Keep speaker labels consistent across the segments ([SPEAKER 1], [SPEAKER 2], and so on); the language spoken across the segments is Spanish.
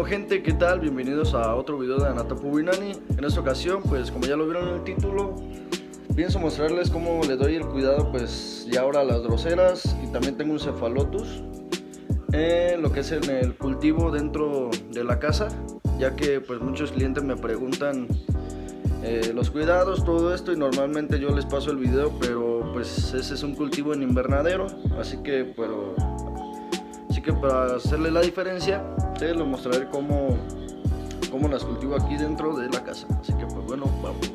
[SPEAKER 1] bueno gente, ¿qué tal? Bienvenidos a otro video de Anatapu Binani En esta ocasión, pues como ya lo vieron en el título Pienso mostrarles cómo le doy el cuidado pues ya ahora a las groseras. Y también tengo un cefalotus en lo que es en el cultivo dentro de la casa Ya que pues muchos clientes me preguntan eh, los cuidados, todo esto y normalmente yo les paso el video pero pues ese es un cultivo en invernadero. Así que pero así que para hacerle la diferencia te lo mostraré cómo, cómo las cultivo aquí dentro de la casa. Así que pues bueno vamos.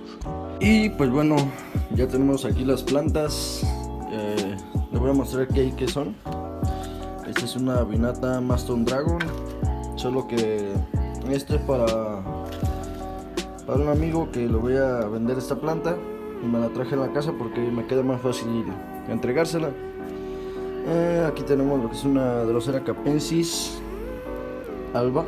[SPEAKER 1] Y pues bueno ya tenemos aquí las plantas. Eh, les voy a mostrar qué, qué son. Esta es una vinata Maston Dragon solo que este es para para un amigo que lo voy a vender esta planta y me la traje en la casa porque me queda más fácil entregársela eh, aquí tenemos lo que es una drosera capensis alba.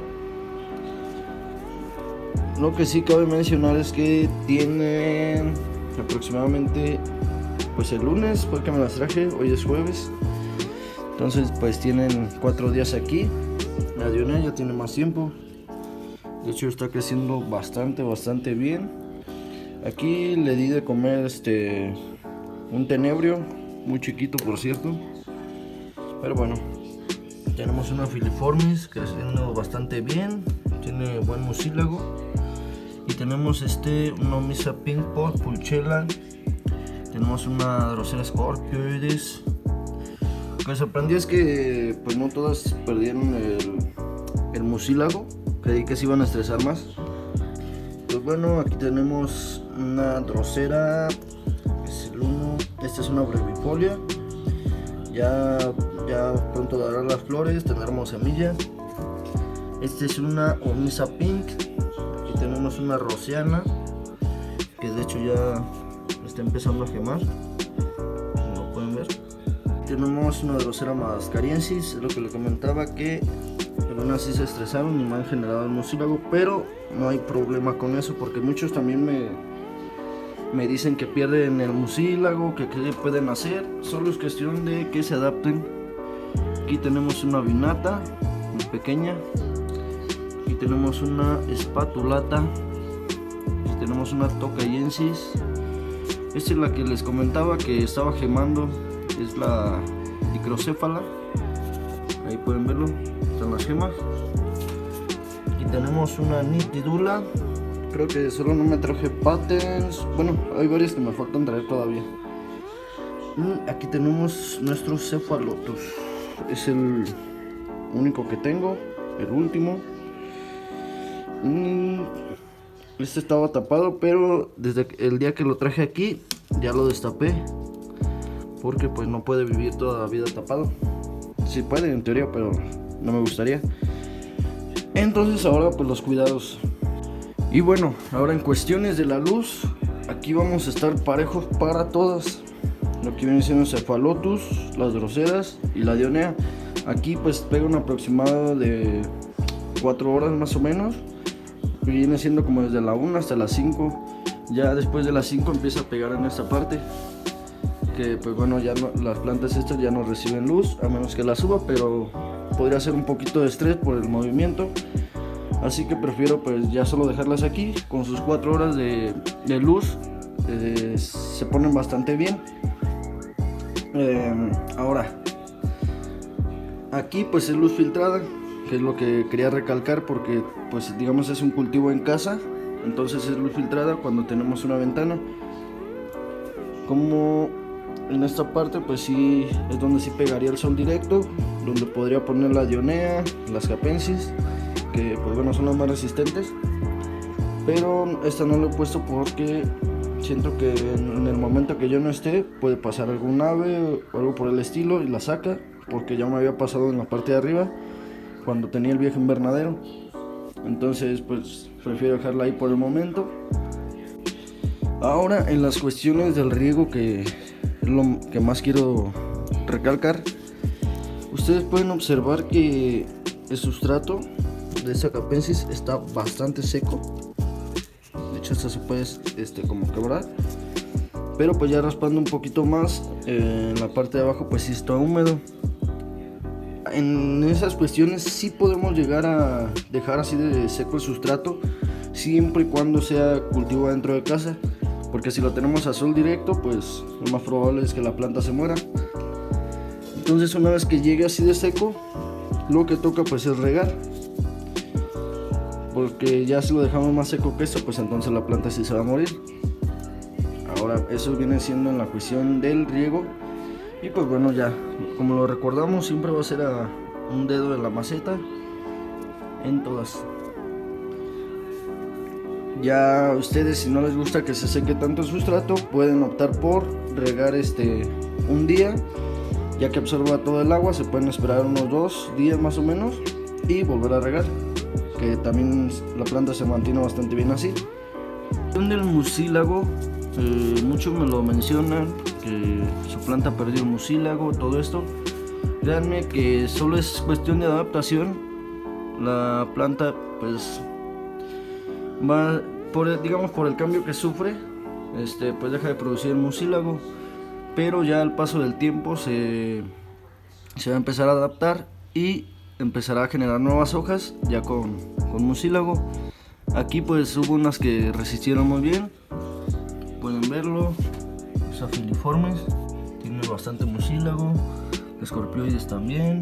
[SPEAKER 1] Lo que sí cabe mencionar es que tiene aproximadamente pues el lunes fue que me las traje hoy es jueves. Entonces pues tienen cuatro días aquí. La Diona ya tiene más tiempo. De hecho está creciendo bastante bastante bien. Aquí le di de comer este un tenebrio muy chiquito por cierto pero bueno. Tenemos una filiformis creciendo bastante bien tiene buen mucílago. Y tenemos este una misa pink pot pulchela. Tenemos una drosera scorpioides lo que sorprendió es que pues no todas perdieron el, el mucílago. Creí que se iban a estresar más. Pues bueno aquí tenemos una drosera es el uno. Esta es una brevifolia ya ya pronto dará las flores tendremos semillas. Esta es una omisa pink aquí tenemos una rociana que de hecho ya está empezando a quemar como pueden ver. Tenemos una drosera mascariensis es lo que le comentaba que algunas sí se estresaron y me han generado el mucílago, pero no hay problema con eso porque muchos también me, me dicen que pierden el mucílago, que qué pueden hacer, solo es cuestión de que se adapten. Aquí tenemos una vinata muy pequeña, aquí tenemos una espatulata, aquí tenemos una tocayensis. Esta es la que les comentaba que estaba gemando, es la microcéfala, ahí pueden verlo. Están las gemas. Aquí tenemos una nitidula creo que solo no me traje patents bueno hay varias que me faltan traer todavía. Y aquí tenemos nuestro cefalotus. Es el único que tengo el último. Este estaba tapado pero desde el día que lo traje aquí ya lo destapé. Porque pues no puede vivir toda la vida tapado. Si puede en teoría pero no me gustaría. Entonces ahora pues los cuidados. Y bueno, ahora en cuestiones de la luz, aquí vamos a estar parejos para todas. Lo que viene siendo cefalotus, las groseras y la dionea. Aquí pues pega un aproximado de 4 horas más o menos. Viene siendo como desde la 1 hasta las 5. Ya después de las 5 empieza a pegar en esta parte. Que pues bueno, ya no, las plantas estas ya no reciben luz, a menos que la suba, pero podría ser un poquito de estrés por el movimiento así que prefiero pues ya solo dejarlas aquí. Con sus 4 horas de, luz eh, se ponen bastante bien. Em, ahora aquí pues es luz filtrada que es lo que quería recalcar porque pues digamos es un cultivo en casa. Entonces es luz filtrada cuando tenemos una ventana. Como en esta parte pues sí es donde sí pegaría el sol directo donde podría poner la dionea las capensis que pues bueno son las más resistentes pero esta no lo he puesto porque siento que en el momento que yo no esté puede pasar algún ave o algo por el estilo y la saca porque ya me había pasado en la parte de arriba cuando tenía el viejo invernadero entonces pues prefiero dejarla ahí por el momento ahora en las cuestiones del riego que lo que más quiero recalcar. Ustedes pueden observar que el sustrato de esta capensis está bastante seco. De hecho, hasta se puede este, como quebrar. Pero pues ya raspando un poquito más, eh, en la parte de abajo pues sí está húmedo. en esas cuestiones sí podemos llegar a dejar así de seco el sustrato, siempre y cuando sea cultivo dentro de casa, porque si lo tenemos a sol directo, pues lo más probable es que la planta se muera. Entonces una vez que llegue así de seco, lo que toca pues es regar. Porque ya si lo dejamos más seco que esto, pues entonces la planta sí se va a morir. Ahora, eso viene siendo en la cuestión del riego. Y pues bueno, ya, como lo recordamos, siempre va a ser a un dedo de la maceta en todas. Ya ustedes si no les gusta que se seque tanto el sustrato, pueden optar por regar este un día, ya que absorba todo el agua, se pueden esperar unos dos días más o menos y volver a regar, que también la planta se mantiene bastante bien así. El mucílago eh, muchos me lo mencionan, que su planta perdió el mucílago, todo esto. Créanme que solo es cuestión de adaptación. La planta pues va por digamos por el cambio que sufre, este pues deja de producir el mucílago, pero ya al paso del tiempo se, se va a empezar a adaptar y empezará a generar nuevas hojas ya con, con mucílago. Aquí pues hubo unas que resistieron muy bien, pueden verlo, los afiliformes, tiene bastante mucílago, escorpioides también,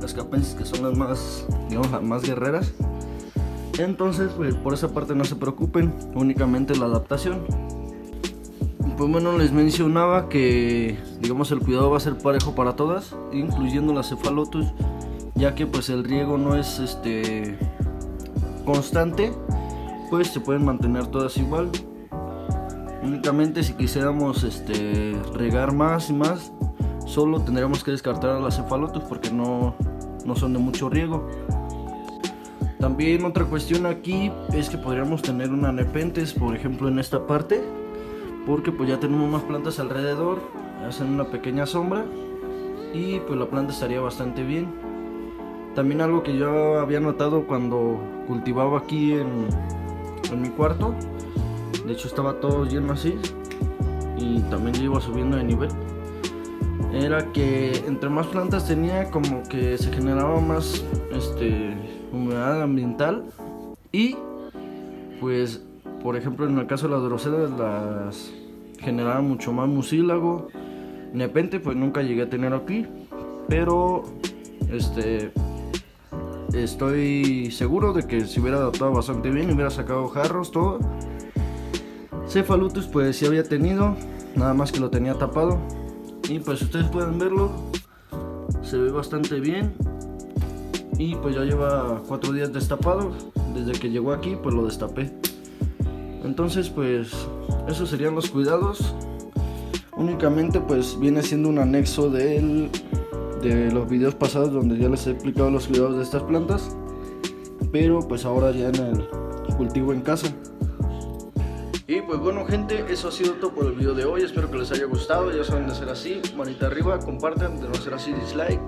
[SPEAKER 1] las capenses que son las más, digamos, las más guerreras. Entonces, pues, por esa parte no se preocupen, únicamente la adaptación. Pues bueno, les mencionaba que, digamos, el cuidado va a ser parejo para todas, incluyendo las cefalotus, ya que pues el riego no es este constante, pues se pueden mantener todas igual. Únicamente si quisiéramos este, regar más y más, solo tendríamos que descartar a las cefalotus porque no, no son de mucho riego. También otra cuestión aquí es que podríamos tener una nepentes, por ejemplo en esta parte, porque pues ya tenemos más plantas alrededor, hacen una pequeña sombra y pues la planta estaría bastante bien. También algo que yo había notado cuando cultivaba aquí en, en mi cuarto de hecho estaba todo lleno así y también iba subiendo de nivel era que entre más plantas tenía como que se generaba más este humedad ambiental y pues por ejemplo en el caso de las drosedas las generaba mucho más mucílago. Nepente pues nunca llegué a tener aquí pero este estoy seguro de que se hubiera adaptado bastante bien hubiera sacado jarros todo Cefalutus pues sí había tenido, nada más que lo tenía tapado. Y pues ustedes pueden verlo, se ve bastante bien. Y pues ya lleva cuatro días destapado, desde que llegó aquí pues lo destapé. Entonces pues esos serían los cuidados. Únicamente pues viene siendo un anexo de los videos pasados donde ya les he explicado los cuidados de estas plantas. Pero pues ahora ya en el cultivo en casa. Y pues bueno gente, eso ha sido todo por el video de hoy, espero que les haya gustado, ya saben de ser así, manita arriba, compartan, de no ser así, dislike.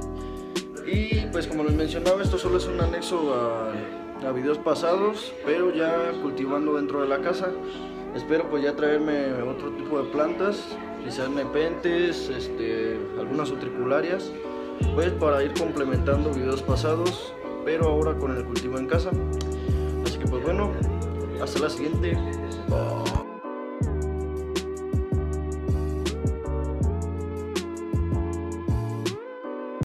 [SPEAKER 1] Y pues como les mencionaba, esto solo es un anexo a, videos pasados, pero ya cultivando dentro de la casa. Espero pues ya traerme otro tipo de plantas, quizás nepentes, este, algunas utricularias, pues para ir complementando videos pasados, pero ahora con el cultivo en casa. Así que pues bueno, hasta la siguiente.